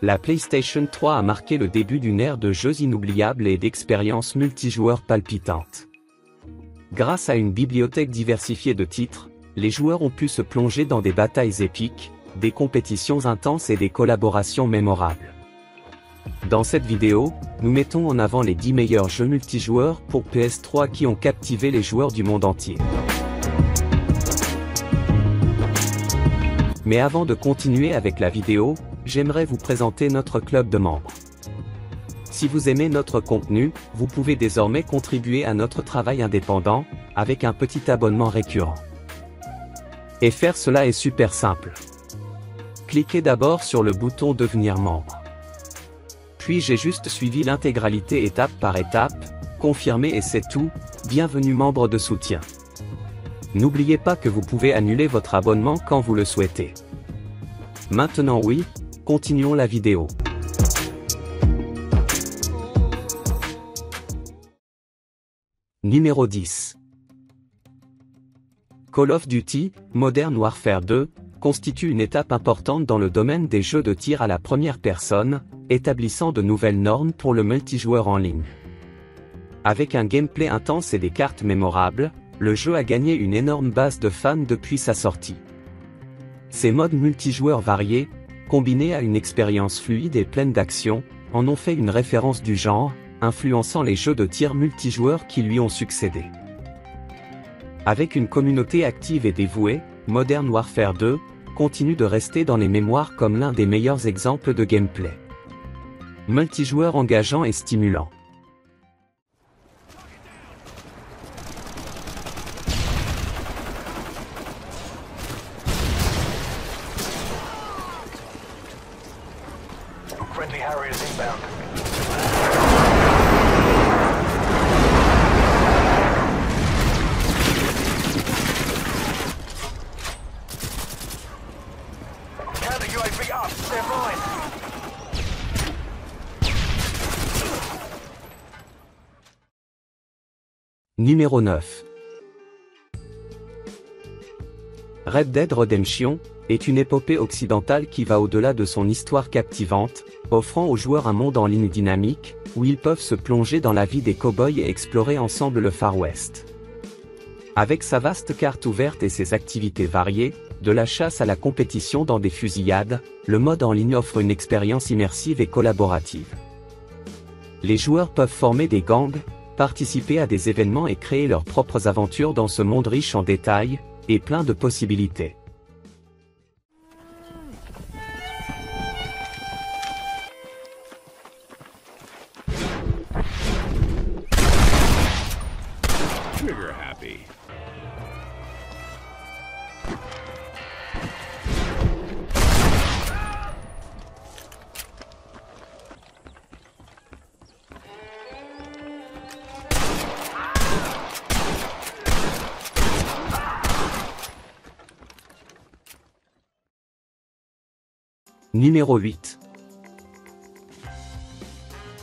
la PlayStation 3 a marqué le début d'une ère de jeux inoubliables et d'expériences multijoueurs palpitantes. Grâce à une bibliothèque diversifiée de titres, les joueurs ont pu se plonger dans des batailles épiques, des compétitions intenses et des collaborations mémorables. Dans cette vidéo, nous mettons en avant les 10 meilleurs jeux multijoueurs pour PS3 qui ont captivé les joueurs du monde entier. Mais avant de continuer avec la vidéo, j'aimerais vous présenter notre club de membres. Si vous aimez notre contenu, vous pouvez désormais contribuer à notre travail indépendant, avec un petit abonnement récurrent. Et faire cela est super simple. Cliquez d'abord sur le bouton Devenir membre. Puis j'ai juste suivi l'intégralité étape par étape, confirmé et c'est tout, bienvenue membre de soutien. N'oubliez pas que vous pouvez annuler votre abonnement quand vous le souhaitez. Maintenant oui, continuons la vidéo. Numéro 10 Call of Duty, Modern Warfare 2, constitue une étape importante dans le domaine des jeux de tir à la première personne, établissant de nouvelles normes pour le multijoueur en ligne. Avec un gameplay intense et des cartes mémorables, le jeu a gagné une énorme base de fans depuis sa sortie. Ces modes multijoueurs variés, combinés à une expérience fluide et pleine d'action, en ont fait une référence du genre, influençant les jeux de tir multijoueurs qui lui ont succédé. Avec une communauté active et dévouée, Modern Warfare 2 continue de rester dans les mémoires comme l'un des meilleurs exemples de gameplay. Multijoueur engageant et stimulant. Numéro 9. Red Dead Redemption est une épopée occidentale qui va au-delà de son histoire captivante, offrant aux joueurs un monde en ligne dynamique, où ils peuvent se plonger dans la vie des cow-boys et explorer ensemble le Far West. Avec sa vaste carte ouverte et ses activités variées, de la chasse à la compétition dans des fusillades, le mode en ligne offre une expérience immersive et collaborative. Les joueurs peuvent former des gangs, participer à des événements et créer leurs propres aventures dans ce monde riche en détails, et plein de possibilités. Numéro 8.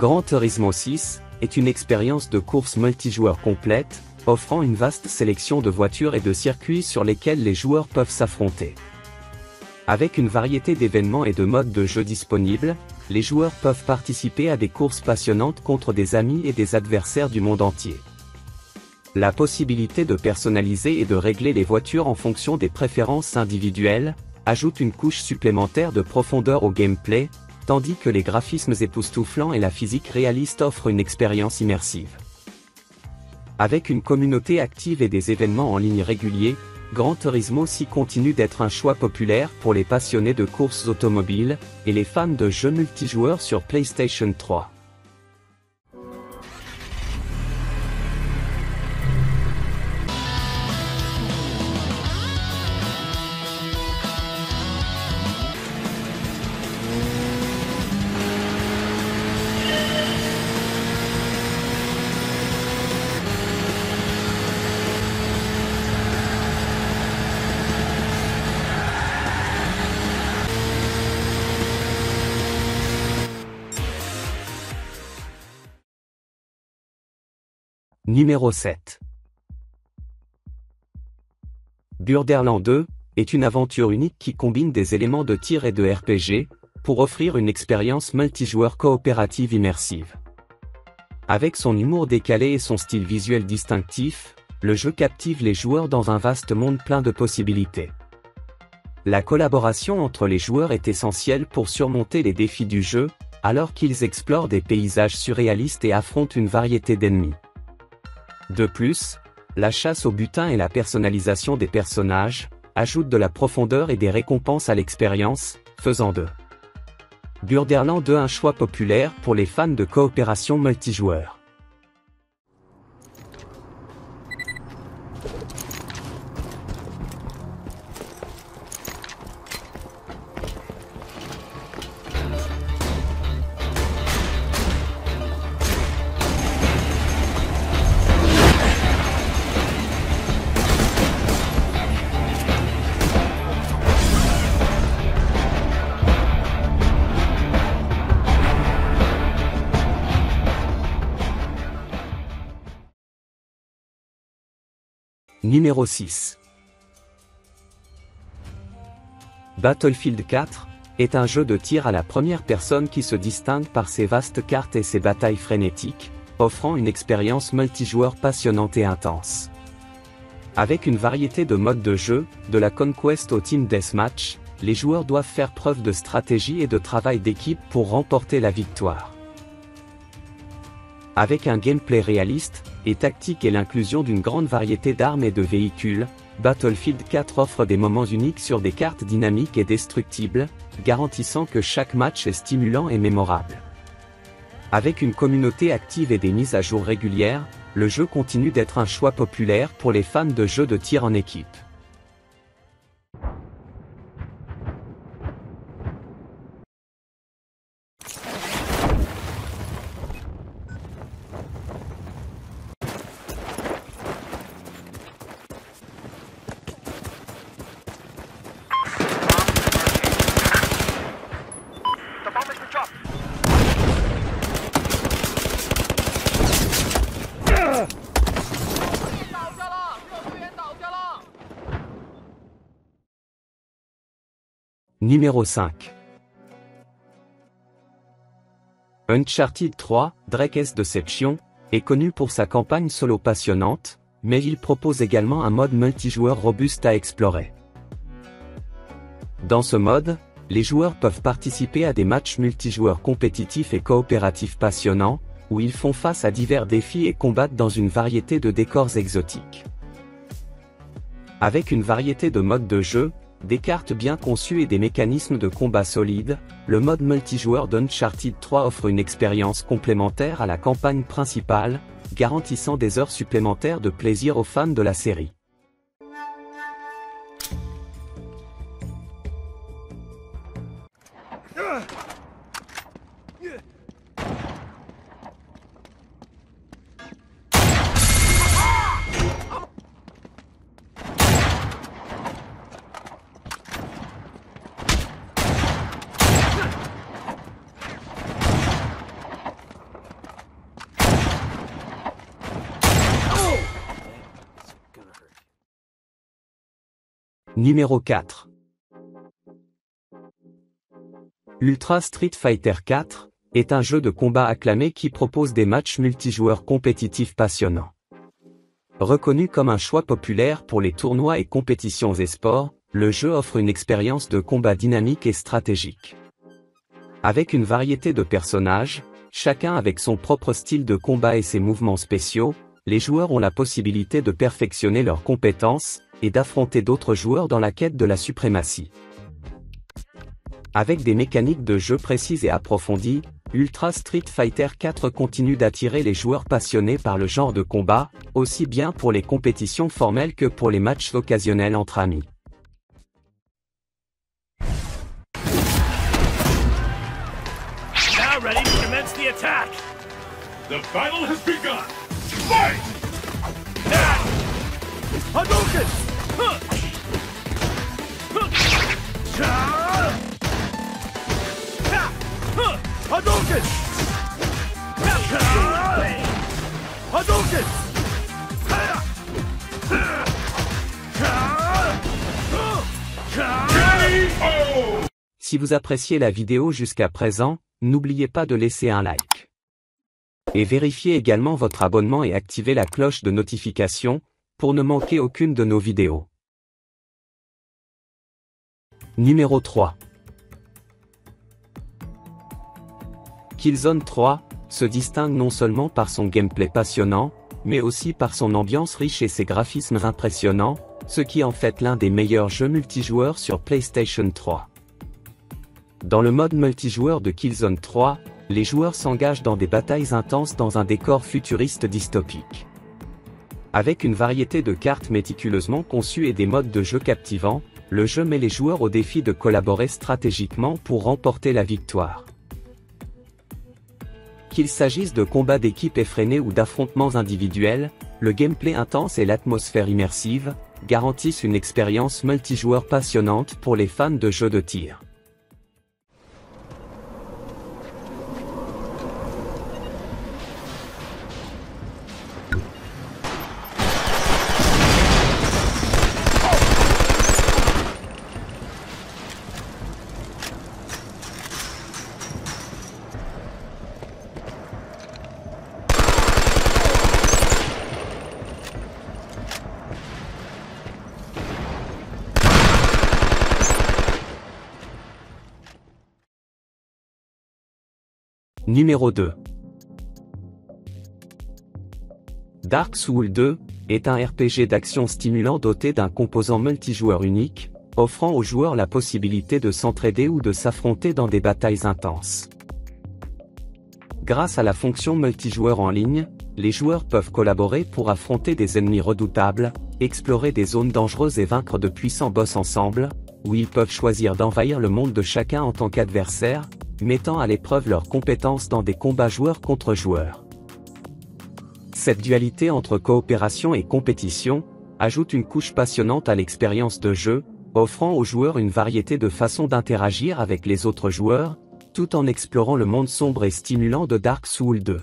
Gran Turismo 6 est une expérience de course multijoueur complète, offrant une vaste sélection de voitures et de circuits sur lesquels les joueurs peuvent s'affronter. Avec une variété d'événements et de modes de jeu disponibles, les joueurs peuvent participer à des courses passionnantes contre des amis et des adversaires du monde entier. La possibilité de personnaliser et de régler les voitures en fonction des préférences individuelles, ajoute une couche supplémentaire de profondeur au gameplay, tandis que les graphismes époustouflants et la physique réaliste offrent une expérience immersive. Avec une communauté active et des événements en ligne réguliers, Gran Turismo 6 continue d'être un choix populaire pour les passionnés de courses automobiles et les fans de jeux multijoueurs sur PlayStation 3. Numéro 7. Burderland 2 est une aventure unique qui combine des éléments de tir et de RPG, pour offrir une expérience multijoueur coopérative immersive. Avec son humour décalé et son style visuel distinctif, le jeu captive les joueurs dans un vaste monde plein de possibilités. La collaboration entre les joueurs est essentielle pour surmonter les défis du jeu, alors qu'ils explorent des paysages surréalistes et affrontent une variété d'ennemis. De plus, la chasse au butin et la personnalisation des personnages, ajoutent de la profondeur et des récompenses à l'expérience, faisant de Burderland 2 un choix populaire pour les fans de coopération multijoueur. Numéro 6 Battlefield 4 est un jeu de tir à la première personne qui se distingue par ses vastes cartes et ses batailles frénétiques, offrant une expérience multijoueur passionnante et intense. Avec une variété de modes de jeu, de la conquest au team deathmatch, les joueurs doivent faire preuve de stratégie et de travail d'équipe pour remporter la victoire. Avec un gameplay réaliste, et tactique et l'inclusion d'une grande variété d'armes et de véhicules, Battlefield 4 offre des moments uniques sur des cartes dynamiques et destructibles, garantissant que chaque match est stimulant et mémorable. Avec une communauté active et des mises à jour régulières, le jeu continue d'être un choix populaire pour les fans de jeux de tir en équipe. Numéro 5 Uncharted 3, Drake's Deception, est connu pour sa campagne solo passionnante, mais il propose également un mode multijoueur robuste à explorer. Dans ce mode, les joueurs peuvent participer à des matchs multijoueurs compétitifs et coopératifs passionnants, où ils font face à divers défis et combattent dans une variété de décors exotiques. Avec une variété de modes de jeu, des cartes bien conçues et des mécanismes de combat solides, le mode multijoueur d'Uncharted 3 offre une expérience complémentaire à la campagne principale, garantissant des heures supplémentaires de plaisir aux fans de la série. Numéro 4 Ultra Street Fighter 4 est un jeu de combat acclamé qui propose des matchs multijoueurs compétitifs passionnants. Reconnu comme un choix populaire pour les tournois et compétitions e-sport, le jeu offre une expérience de combat dynamique et stratégique. Avec une variété de personnages, chacun avec son propre style de combat et ses mouvements spéciaux, les joueurs ont la possibilité de perfectionner leurs compétences, et d'affronter d'autres joueurs dans la quête de la suprématie. Avec des mécaniques de jeu précises et approfondies, Ultra Street Fighter 4 continue d'attirer les joueurs passionnés par le genre de combat, aussi bien pour les compétitions formelles que pour les matchs occasionnels entre amis. Now ready to commence the attack. The battle has begun. Fight! Hadouken! Si vous appréciez la vidéo jusqu'à présent, n'oubliez pas de laisser un like. Et vérifiez également votre abonnement et activez la cloche de notification, pour ne manquer aucune de nos vidéos. Numéro 3 Killzone 3 se distingue non seulement par son gameplay passionnant, mais aussi par son ambiance riche et ses graphismes impressionnants, ce qui en fait l'un des meilleurs jeux multijoueurs sur PlayStation 3. Dans le mode multijoueur de Killzone 3, les joueurs s'engagent dans des batailles intenses dans un décor futuriste dystopique. Avec une variété de cartes méticuleusement conçues et des modes de jeu captivants, le jeu met les joueurs au défi de collaborer stratégiquement pour remporter la victoire. Qu'il s'agisse de combats d'équipe effrénés ou d'affrontements individuels, le gameplay intense et l'atmosphère immersive garantissent une expérience multijoueur passionnante pour les fans de jeux de tir. Numéro 2 Dark Souls 2 est un RPG d'action stimulant doté d'un composant multijoueur unique, offrant aux joueurs la possibilité de s'entraider ou de s'affronter dans des batailles intenses. Grâce à la fonction multijoueur en ligne, les joueurs peuvent collaborer pour affronter des ennemis redoutables, explorer des zones dangereuses et vaincre de puissants boss ensemble, ou ils peuvent choisir d'envahir le monde de chacun en tant qu'adversaire, mettant à l'épreuve leurs compétences dans des combats joueurs contre joueurs. Cette dualité entre coopération et compétition, ajoute une couche passionnante à l'expérience de jeu, offrant aux joueurs une variété de façons d'interagir avec les autres joueurs, tout en explorant le monde sombre et stimulant de Dark Souls 2.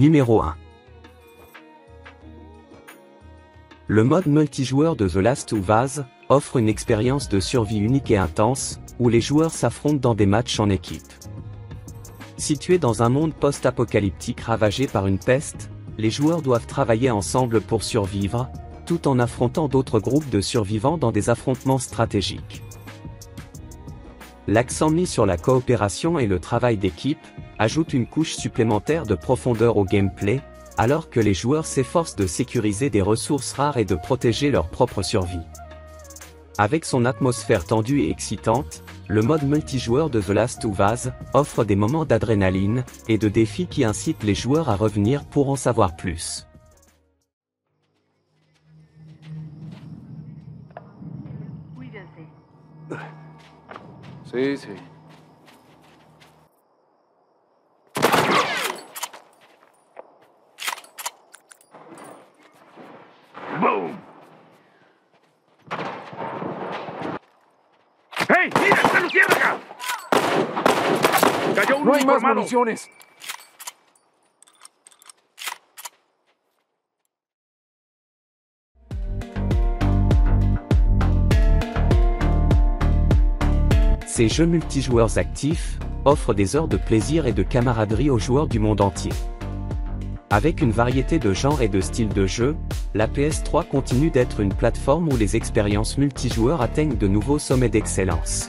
Numéro 1 Le mode multijoueur de The Last of Us offre une expérience de survie unique et intense, où les joueurs s'affrontent dans des matchs en équipe. Situé dans un monde post-apocalyptique ravagé par une peste, les joueurs doivent travailler ensemble pour survivre, tout en affrontant d'autres groupes de survivants dans des affrontements stratégiques. L'accent mis sur la coopération et le travail d'équipe, ajoute une couche supplémentaire de profondeur au gameplay, alors que les joueurs s'efforcent de sécuriser des ressources rares et de protéger leur propre survie. Avec son atmosphère tendue et excitante, le mode multijoueur de The Last of Us offre des moments d'adrénaline et de défis qui incitent les joueurs à revenir pour en savoir plus. Sí, sí. Boom! ¡Hey! ¡Mira! ¡Está luciérnaga! ¡Cayó un No hay más municiones. Ces jeux multijoueurs actifs offrent des heures de plaisir et de camaraderie aux joueurs du monde entier. Avec une variété de genres et de styles de jeu, la PS3 continue d'être une plateforme où les expériences multijoueurs atteignent de nouveaux sommets d'excellence.